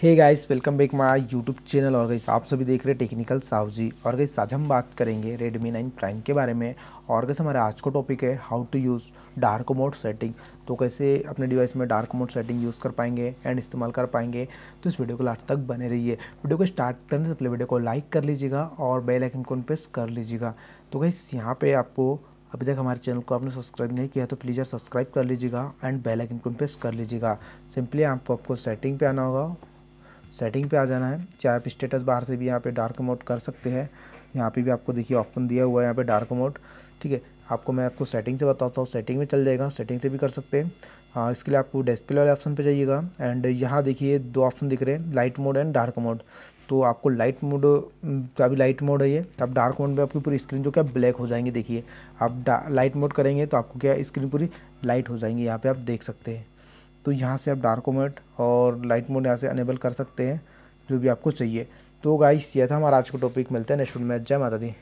Hey guys welcome back my YouTube channel और गई आप सभी देख रहे हैं टेक्निकल सावजी और गई आज हम बात करेंगे रेडमी नाइन प्राइम के बारे में। और गाइस हमारा आज का टॉपिक है how to use dark mode setting तो कैसे अपने डिवाइस में डार्क मोड सेटिंग यूज़ कर पाएँगे एंड इस्तेमाल कर पाएँगे तो इस वीडियो को लास्ट तक बने रहिए। वीडियो को स्टार्ट करने से पहले वीडियो को लाइक कर लीजिएगा और बेल आइकन को प्रेस कर लीजिएगा। तो गाइस यहाँ पर आपको अभी तक हमारे चैनल को आपने सब्सक्राइब नहीं किया तो प्लीज़ यार सब्सक्राइब कर लीजिएगा एंड बेल आइकन को प्रेस कर लीजिएगा। सिंपली आपको आपको सेटिंग पे आना होगा। सेटिंग पे आ जाना है। चाहे आप स्टेटस बाहर से भी यहाँ पे डार्क मोड कर सकते हैं। यहाँ पे भी आपको देखिए ऑप्शन दिया हुआ है यहाँ पे डार्क मोड ठीक है? आपको मैं आपको सेटिंग से बताता हूँ। सेटिंग में चल जाएगा। सेटिंग से भी कर सकते हैं। हाँ इसके लिए आपको डिस्प्ले वाले ऑप्शन पे जाइएगा। एंड यहाँ देखिए दो ऑप्शन दिख रहे हैं। Light mode and dark mode तो आपको लाइट मोड तो अभी लाइट मोड है ये। अब डार्क मोड में आपकी पूरी स्क्रीन जो क्या ब्लैक हो जाएँगी देखिए। आप लाइट मोड करेंगे तो आपको क्या स्क्रीन पूरी लाइट हो जाएँगी। यहाँ पे आप देख सकते हैं। तो यहाँ से आप डार्क मोड और लाइट मोड यहाँ से अनेबल कर सकते हैं, जो भी आपको चाहिए। तो गाइस ये था हमारा आज का टॉपिक मिलते हैं नेक्स्ट में। जय माता दी।